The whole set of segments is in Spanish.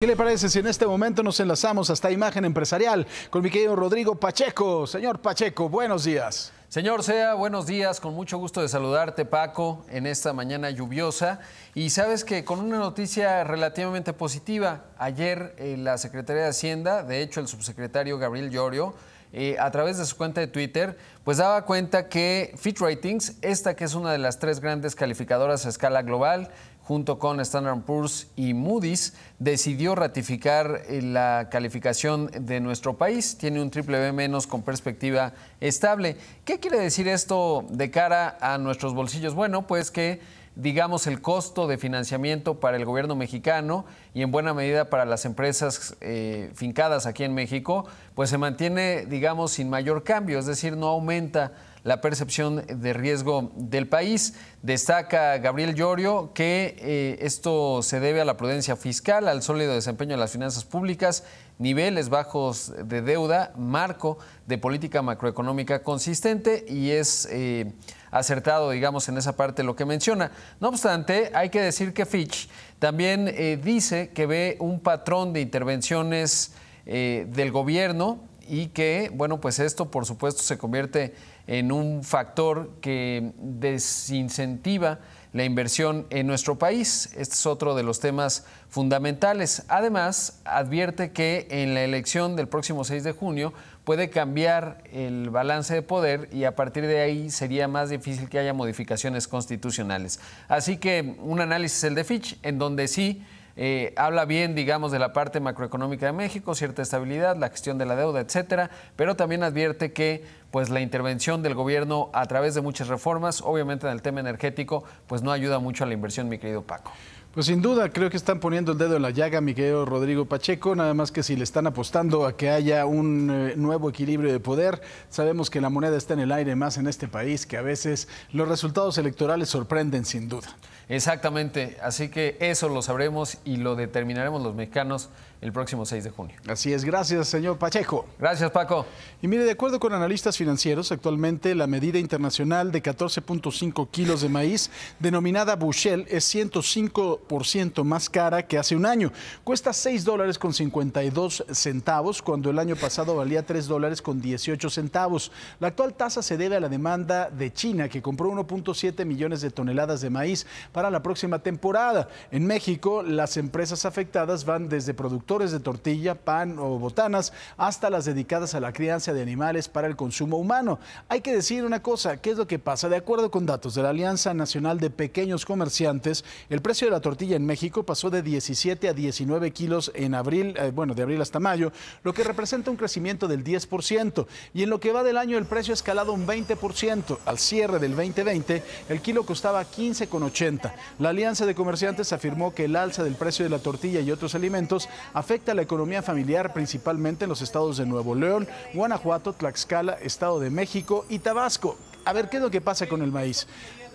¿Qué le parece si en este momento nos enlazamos hasta Imagen Empresarial con mi querido Rodrigo Pacheco? Señor Pacheco, buenos días. Señor Sea, buenos días, con mucho gusto de saludarte Paco en esta mañana lluviosa. Y sabes que con una noticia relativamente positiva, ayer eh, la Secretaría de Hacienda, de hecho el subsecretario Gabriel Llorio, eh, a través de su cuenta de Twitter, pues daba cuenta que Fitch Ratings, esta que es una de las tres grandes calificadoras a escala global, junto con Standard Poor's y Moody's, decidió ratificar eh, la calificación de nuestro país. Tiene un triple B menos con perspectiva estable. ¿Qué quiere decir esto de cara a nuestros bolsillos? Bueno, pues que digamos, el costo de financiamiento para el gobierno mexicano y en buena medida para las empresas eh, fincadas aquí en México, pues se mantiene, digamos, sin mayor cambio, es decir, no aumenta la percepción de riesgo del país. Destaca Gabriel Llorio que eh, esto se debe a la prudencia fiscal, al sólido desempeño de las finanzas públicas, niveles bajos de deuda, marco de política macroeconómica consistente y es eh, acertado, digamos, en esa parte lo que menciona. No obstante, hay que decir que Fitch también eh, dice que ve un patrón de intervenciones del gobierno y que, bueno, pues esto por supuesto se convierte en un factor que desincentiva la inversión en nuestro país. Este es otro de los temas fundamentales. Además, advierte que en la elección del próximo 6 de junio puede cambiar el balance de poder y a partir de ahí sería más difícil que haya modificaciones constitucionales. Así que un análisis el de Fitch, en donde sí eh, habla bien, digamos, de la parte macroeconómica de México, cierta estabilidad, la gestión de la deuda, etcétera, pero también advierte que pues la intervención del gobierno a través de muchas reformas, obviamente en el tema energético, pues no ayuda mucho a la inversión, mi querido Paco. Pues sin duda, creo que están poniendo el dedo en la llaga, mi querido Rodrigo Pacheco, nada más que si le están apostando a que haya un eh, nuevo equilibrio de poder. Sabemos que la moneda está en el aire más en este país, que a veces los resultados electorales sorprenden sin duda. Exactamente, así que eso lo sabremos y lo determinaremos los mexicanos el próximo 6 de junio. Así es, gracias señor Pacheco. Gracias Paco. Y mire, de acuerdo con analistas financieros, actualmente la medida internacional de 14.5 kilos de maíz, denominada Bushel, es 105% más cara que hace un año. Cuesta 6 dólares con 52 centavos, cuando el año pasado valía 3 dólares con 18 centavos. La actual tasa se debe a la demanda de China, que compró 1.7 millones de toneladas de maíz para la próxima temporada. En México, las empresas afectadas van desde productores de tortilla, pan o botanas, hasta las dedicadas a la crianza de animales para el consumo humano. Hay que decir una cosa, ¿qué es lo que pasa? De acuerdo con datos de la Alianza Nacional de Pequeños Comerciantes, el precio de la tortilla en México pasó de 17 a 19 kilos en abril, eh, bueno, de abril hasta mayo, lo que representa un crecimiento del 10%. Y en lo que va del año, el precio ha escalado un 20%. Al cierre del 2020, el kilo costaba 15,80. La Alianza de Comerciantes afirmó que el alza del precio de la tortilla y otros alimentos afecta a la economía familiar principalmente en los estados de Nuevo León, Guanajuato, Tlaxcala, Estado de México y Tabasco. A ver, ¿qué es lo que pasa con el maíz?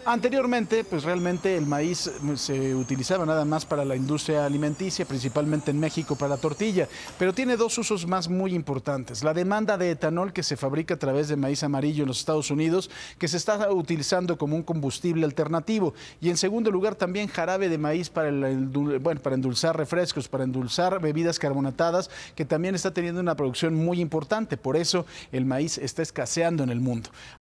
Anteriormente, pues realmente el maíz mm, se utilizaba nada más para la industria alimenticia, principalmente en México para la tortilla, pero tiene dos usos más muy importantes. La demanda de etanol que se fabrica a través de maíz amarillo en los Estados Unidos, que se está utilizando como un combustible alternativo. Y en segundo lugar, también jarabe de maíz para, bueno, para endulzar refrescos, para endulzar bebidas carbonatadas, que también está teniendo una producción muy importante. Por eso el maíz está escaseando en el mundo.